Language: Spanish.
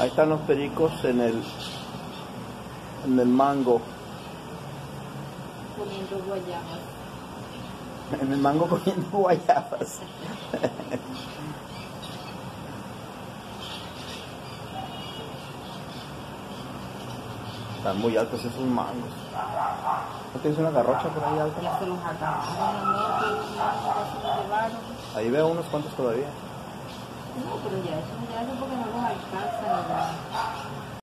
Ahí están los pericos en el en el mango. Comiendo guayabas. En el mango comiendo guayabas. Están muy altos esos mangos. ¿No tienes una garrocha por ahí alta? Ahí veo unos cuantos todavía. No, pero ya eso ya hace porque no los alcanza.